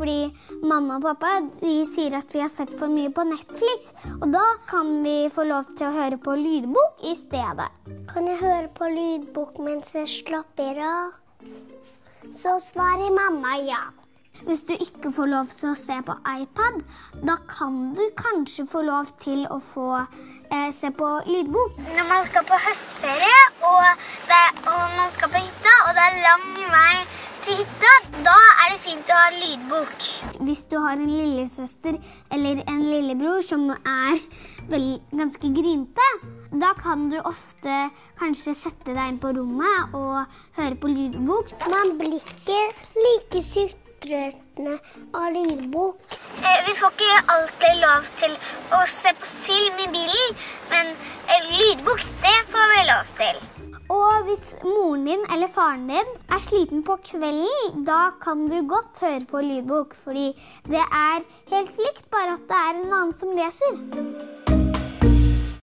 fordi mamma og pappa de sier at vi har sett for mye på Netflix. Og da kan vi få lov til å høre på lydbok i stedet. Kan jeg høre på lydbok mens jeg slapper av? Så svarer mamma ja. Hvis du ikke får lov til å se på iPad, da kan du kanskje få lov til å få eh, se på lydbok. Når man skal på høstferie og, det, og man skal på hytta, og det er lang vei til hytta, da er det fint å ha lydbok. Hvis du har en lillesøster eller en lillebror som er ganske grinte, da kan du ofte kanskje sette deg inn på rommet og høre på lydbok. Man blir ikke like sykt av lydbok. Eh, vi får ikke alltid lov til å se på film i bilen, men lydbok, moren din eller faren din er sliten på kvelden, da kan du godt høre på lydbok, fordi det er helt likt, bare at det er en annen som leser.